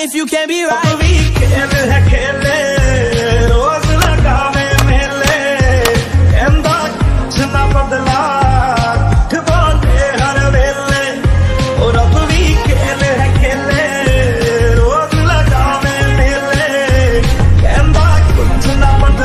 If you can't be right,